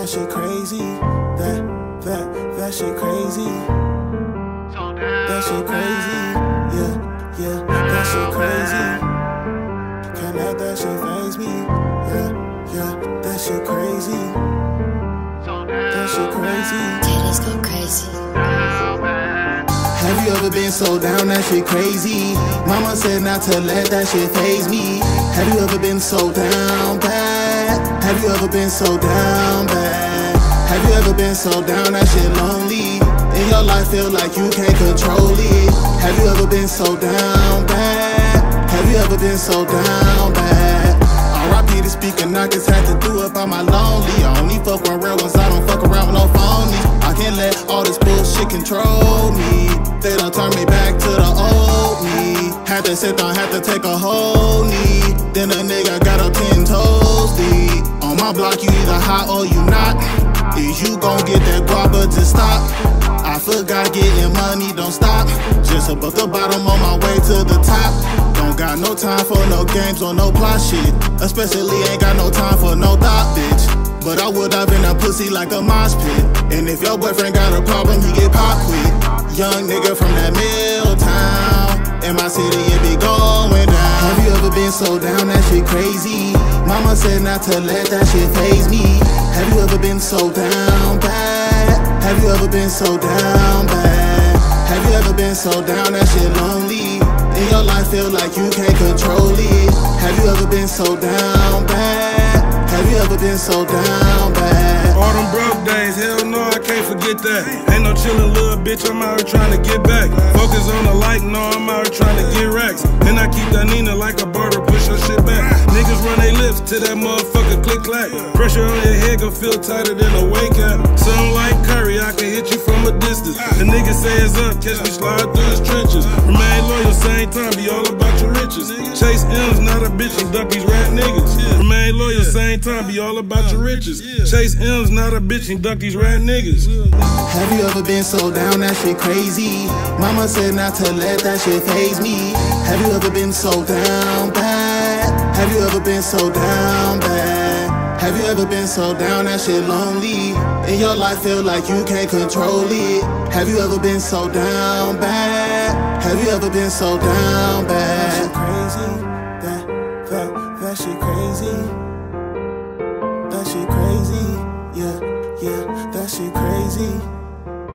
that shit crazy. That, that, that shit crazy. That shit crazy. Yeah, yeah, that shit crazy. Can't let that shit faze me. Yeah, yeah, that shit crazy. That shit crazy. Titties go crazy. Have you ever been so down that shit crazy? Mama said not to let that shit faze me. Have you ever been so down, down bad? Have you ever been so down bad? Have you ever been so down that shit lonely? In your life feel like you can't control it. Have you ever been so down bad? Have you ever been so down bad? R.I.P. the speaker knockers had to do it by my lonely. I only fuck with real ones, I don't fuck around with no phonies. I can't let all this bullshit control me. They don't turn me back to the old me. Had to sit down, had to take a whole knee. Then a nigga deep. On my block, you either hot or you not. Is you gon' get that guava to stop? I forgot getting money, don't stop. Just above the bottom on my way to the top. Don't got no time for no games or no plot shit. Especially ain't got no time for no thought, bitch. But I would have been a pussy like a mosh pit. And if your boyfriend got a problem, been so down that shit crazy? Mama said not to let that shit faze me. Have you ever been so down bad? Have you ever been so down bad? Have you ever been so down that shit lonely? In your life feel like you can't control it. Have you ever been so down bad? Have you ever been so down bad? All them broke days, hell no, I can't forget that. Ain't no chillin' little bitch, I'm out here trying to get back. On the light, no, I'm out here trying to get racks. Then I keep that Nina like a barber, push her shit back. Niggas run they lips to that motherfucker click clack. Pressure on your head can feel tighter than a wake cap. Something like Curry, I can hit you from a distance. The nigga say it's up, catch me slide through his trenches. Remain loyal, same time, be all about your riches. Chase M's, not a bitch, and duck these rat niggas. Remain loyal, same time, be all about your riches. Chase M's, not a bitch, and duck these rat niggas. Have you ever been so down that shit crazy? Mama said not to let that shit faze me. Have you ever been so down bad? Have you ever been so down bad? Have you ever been so down that shit lonely? In your life feel like you can't control it. Have you ever been so down bad? Have you ever been so down bad? That shit crazy. That that that shit crazy.